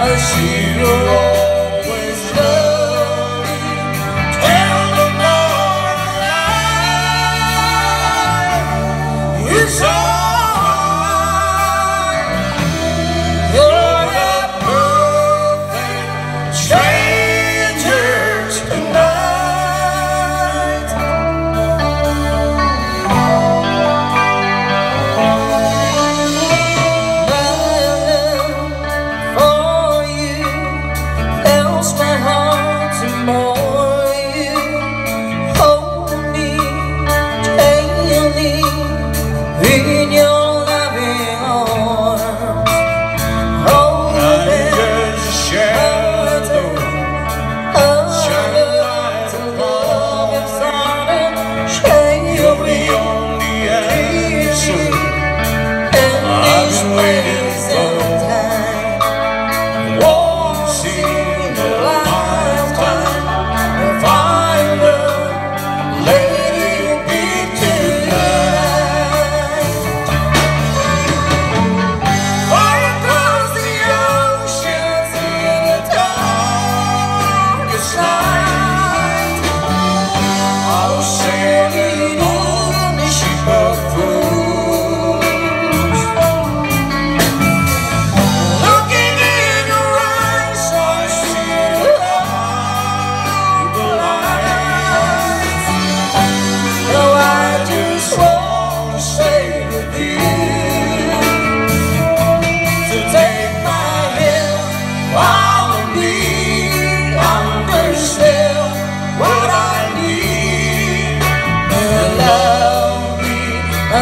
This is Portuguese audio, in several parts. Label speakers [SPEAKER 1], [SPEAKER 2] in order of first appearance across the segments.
[SPEAKER 1] me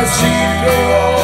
[SPEAKER 2] need.